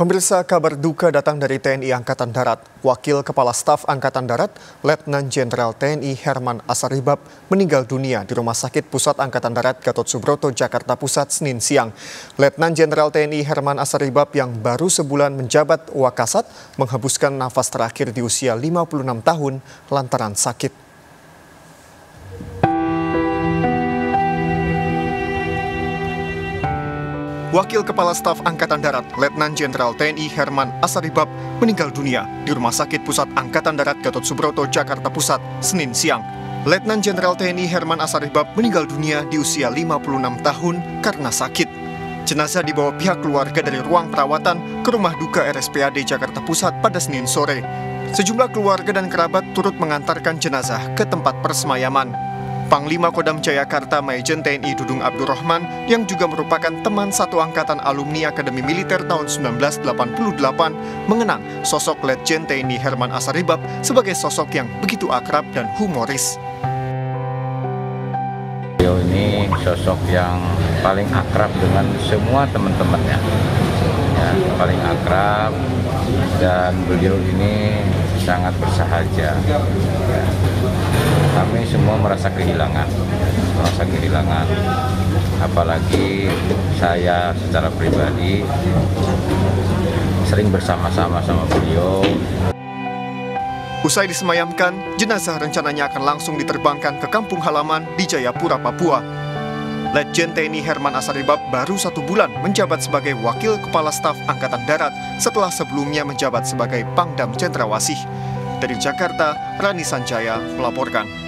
Pemirsa kabar duka datang dari TNI Angkatan Darat. Wakil Kepala Staf Angkatan Darat, Letnan Jenderal TNI Herman Asaribab meninggal dunia di Rumah Sakit Pusat Angkatan Darat Gatot Subroto, Jakarta Pusat, Senin siang. Letnan Jenderal TNI Herman Asaribab yang baru sebulan menjabat Wakasat menghembuskan nafas terakhir di usia 56 tahun lantaran sakit. Wakil Kepala Staf Angkatan Darat, Letnan Jenderal TNI Herman Asaribab meninggal dunia di Rumah Sakit Pusat Angkatan Darat Gatot Subroto, Jakarta Pusat, Senin siang. Letnan Jenderal TNI Herman Asaribab meninggal dunia di usia 56 tahun karena sakit. Jenazah dibawa pihak keluarga dari ruang perawatan ke rumah duka RSPAD Jakarta Pusat pada Senin sore. Sejumlah keluarga dan kerabat turut mengantarkan jenazah ke tempat persemayaman. Panglima Kodam Jayakarta Majen TNI Dudung Abdurrahman yang juga merupakan teman satu angkatan alumni Akademi Militer tahun 1988 mengenang sosok Letjen TNI Herman Asaribab sebagai sosok yang begitu akrab dan humoris. Beliau ini sosok yang paling akrab dengan semua teman-temannya. Ya, paling akrab dan beliau ini sangat bersahaja. Ya merasa kehilangan merasa kehilangan apalagi saya secara pribadi sering bersama-sama sama beliau Usai disemayamkan, jenazah rencananya akan langsung diterbangkan ke kampung halaman di Jayapura, Papua. Letjen TNI Herman Asaribab baru satu bulan menjabat sebagai Wakil Kepala Staf Angkatan Darat setelah sebelumnya menjabat sebagai Pangdam Cendrawasih. Dari Jakarta, Rani Sanjaya melaporkan.